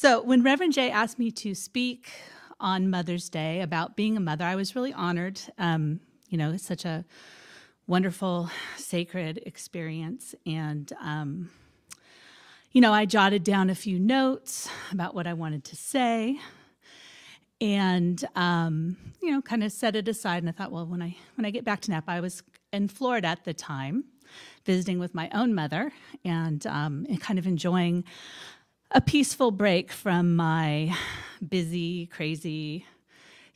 So when Reverend Jay asked me to speak on Mother's Day about being a mother, I was really honored. Um, you know, it's such a wonderful, sacred experience. And, um, you know, I jotted down a few notes about what I wanted to say and um, you know kind of set it aside and i thought well when i when i get back to napa i was in florida at the time visiting with my own mother and, um, and kind of enjoying a peaceful break from my busy crazy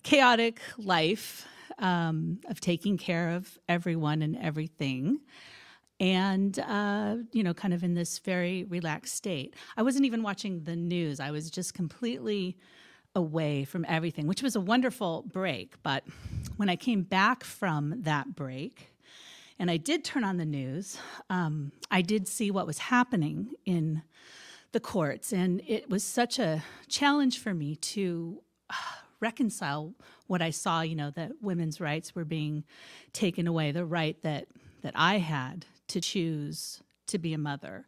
chaotic life um, of taking care of everyone and everything. And uh, you know kind of in this very relaxed state. I wasn't even watching the news. I was just completely away from everything which was a wonderful break. But when i came back from that break and i did turn on the news um, i did see what was happening in the courts and it was such a challenge for me to uh, reconcile what i saw you know that women's rights were being taken away the right that that i had to choose to be a mother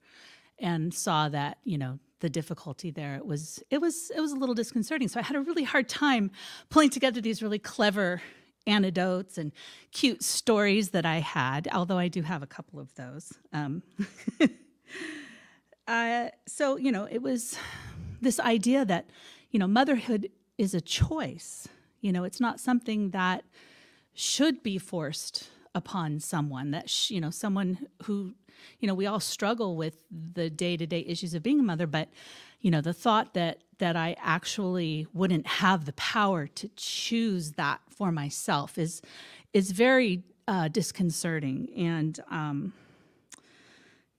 and saw that you know the difficulty there. It was it was it was a little disconcerting. So i had a really hard time pulling together these really clever anecdotes and cute stories that i had although i do have a couple of those um, uh, so you know it was this idea that you know motherhood is a choice. You know it's not something that should be forced upon someone that you know someone who you know we all struggle with the day-to-day issues of being a mother but you know the thought that that i actually wouldn't have the power to choose that for myself is is very uh, disconcerting. And um,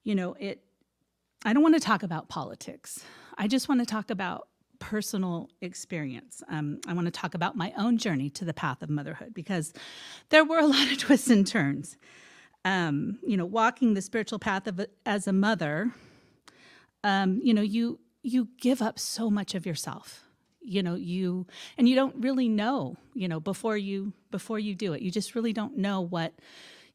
you know it i don't want to talk about politics i just want to talk about personal experience. Um, I want to talk about my own journey to the path of motherhood because there were a lot of twists and turns. Um, you know, walking the spiritual path of as a mother, um, you know, you you give up so much of yourself. You know, you and you don't really know. You know, before you before you do it, you just really don't know what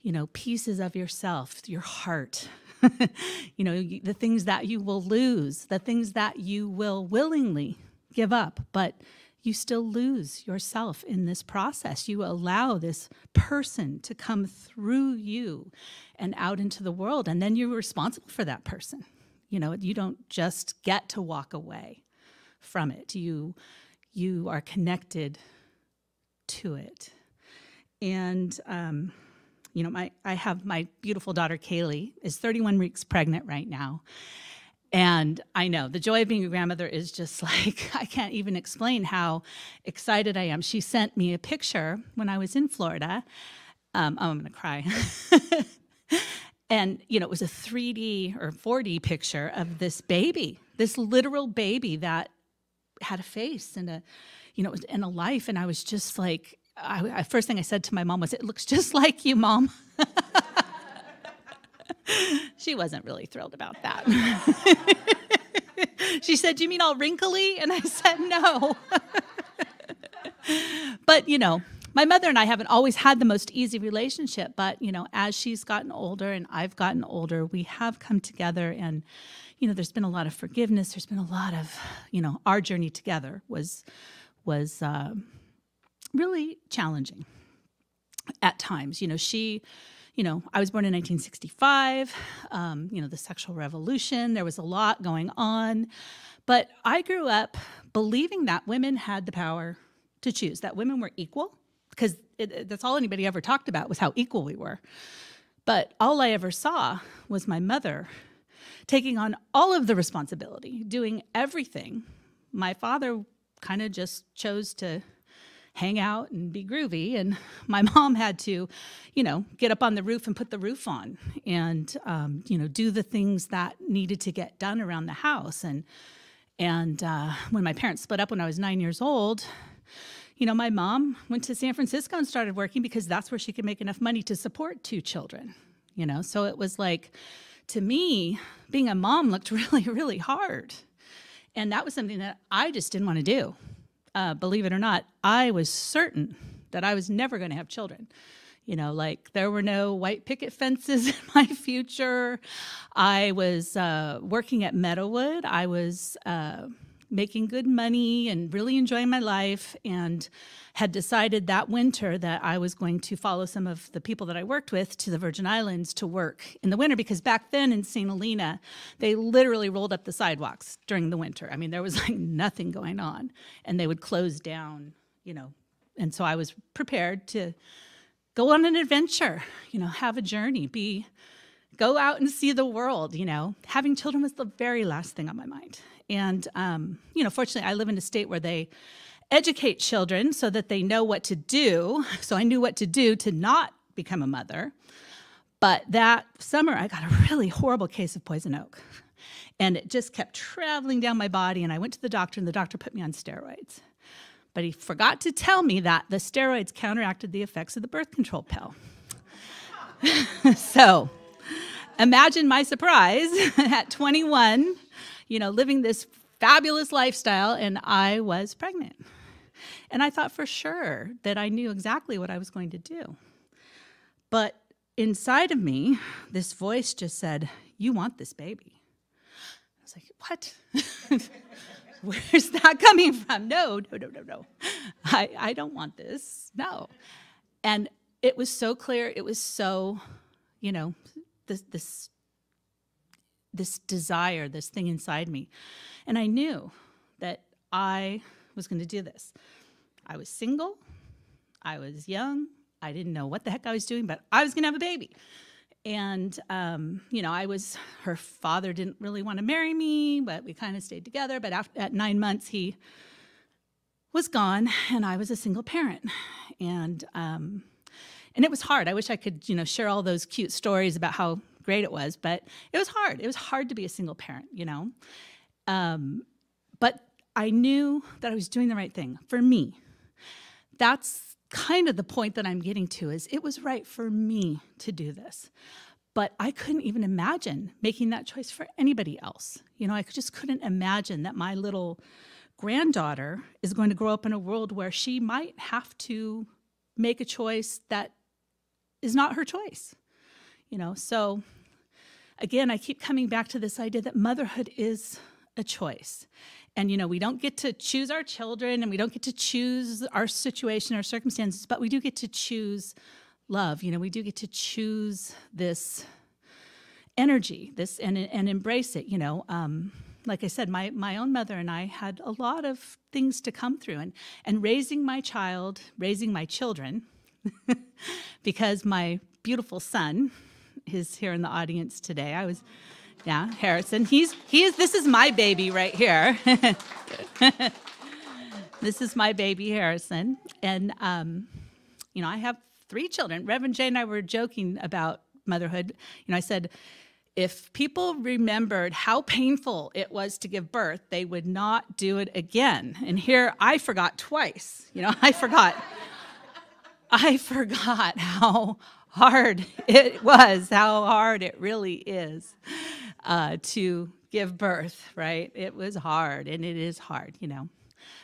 you know pieces of yourself, your heart, you know, the things that you will lose, the things that you will willingly give up, but you still lose yourself in this process. You allow this person to come through you and out into the world, and then you're responsible for that person. You know, you don't just get to walk away from it. You you are connected to it, and um, you know, my I have my beautiful daughter Kaylee is 31 weeks pregnant right now. And I know the joy of being a grandmother is just like, I can't even explain how excited I am. She sent me a picture when I was in Florida. Um, oh, I'm going to cry. and, you know, it was a 3D or 4D picture of this baby, this literal baby that had a face and a, you know, and a life. And I was just like, I, I, first thing I said to my mom was, "It looks just like you, mom." she wasn't really thrilled about that. she said, "Do you mean all wrinkly?" And I said, "No." but you know, my mother and I haven't always had the most easy relationship, but you know, as she's gotten older and I've gotten older, we have come together and you know, there's been a lot of forgiveness, there's been a lot of, you know, our journey together was was uh, really challenging at times. You know, she, you know, I was born in 1965, um, you know, the sexual revolution, there was a lot going on. But I grew up believing that women had the power to choose, that women were equal, because that's all anybody ever talked about was how equal we were. But all I ever saw was my mother taking on all of the responsibility, doing everything. My father kind of just chose to hang out and be groovy. And my mom had to, you know, get up on the roof and put the roof on and, um, you know, do the things that needed to get done around the house. And, and uh, when my parents split up when I was nine years old, you know, my mom went to San Francisco and started working because that's where she could make enough money to support two children, you know? So it was like, to me, being a mom looked really, really hard. And that was something that I just didn't want to do uh, believe it or not, I was certain that I was never going to have children. You know, like there were no white picket fences in my future. I was uh, working at Meadowood. I was uh, making good money and really enjoying my life and had decided that winter that I was going to follow some of the people that I worked with to the Virgin Islands to work in the winter because back then in St. Helena, they literally rolled up the sidewalks during the winter. I mean, there was like nothing going on and they would close down, you know. And so I was prepared to go on an adventure, you know, have a journey, be go out and see the world, you know. Having children was the very last thing on my mind. And, um, you know, fortunately, I live in a state where they educate children so that they know what to do. So I knew what to do to not become a mother. But that summer, I got a really horrible case of poison oak. And it just kept traveling down my body. And I went to the doctor, and the doctor put me on steroids. But he forgot to tell me that the steroids counteracted the effects of the birth control pill. so imagine my surprise at 21, you know, living this fabulous lifestyle, and I was pregnant. And I thought for sure that I knew exactly what I was going to do. But inside of me, this voice just said, You want this baby. I was like, What? Where's that coming from? No, no, no, no, no. I, I don't want this. No. And it was so clear. It was so, you know, this this this desire, this thing inside me. And I knew that I was going to do this. I was single, I was young, I didn't know what the heck I was doing, but I was going to have a baby. And, um, you know, I was, her father didn't really want to marry me, but we kind of stayed together. But after, at nine months, he was gone, and I was a single parent. And, um, and it was hard. I wish I could, you know, share all those cute stories about how great it was, but it was hard. It was hard to be a single parent, you know. Um, but I knew that I was doing the right thing for me. That's kind of the point that I'm getting to is it was right for me to do this. But I couldn't even imagine making that choice for anybody else. You know, I just couldn't imagine that my little granddaughter is going to grow up in a world where she might have to make a choice that is not her choice. You know, so again, I keep coming back to this idea that motherhood is a choice. And, you know, we don't get to choose our children and we don't get to choose our situation or circumstances, but we do get to choose love. You know, we do get to choose this energy, this and, and embrace it. You know, um, like I said, my, my own mother and I had a lot of things to come through. And, and raising my child, raising my children, because my beautiful son is here in the audience today. I was, yeah, Harrison. He's he is. This is my baby right here. this is my baby Harrison, and um, you know I have three children. Reverend Jay and I were joking about motherhood. You know, I said if people remembered how painful it was to give birth, they would not do it again. And here I forgot twice. You know, I forgot. I forgot how hard it was, how hard it really is uh, to give birth, right? It was hard and it is hard, you know.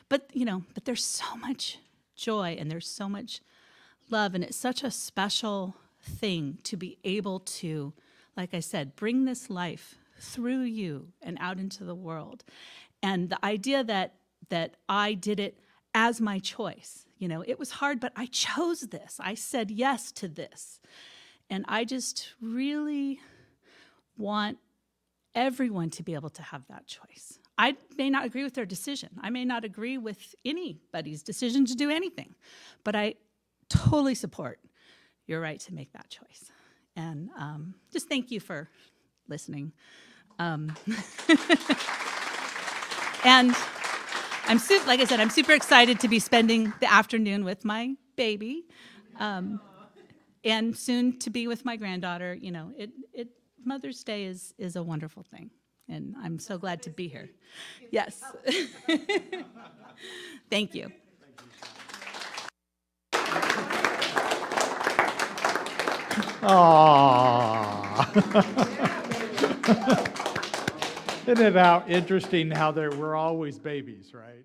But, you know, but there's so much joy and there's so much love, and it's such a special thing to be able to, like I said, bring this life through you and out into the world. And the idea that that I did it as my choice. You know, it was hard, but I chose this. I said yes to this. And I just really want everyone to be able to have that choice. I may not agree with their decision. I may not agree with anybody's decision to do anything, but I totally support your right to make that choice. And um, just thank you for listening. Um, and I'm super, like I said, I'm super excited to be spending the afternoon with my baby, um, and soon to be with my granddaughter. You know, it, it Mother's Day is is a wonderful thing, and I'm so glad to be here. Yes, thank you. Aww. Isn't it how interesting how there we're always babies, right?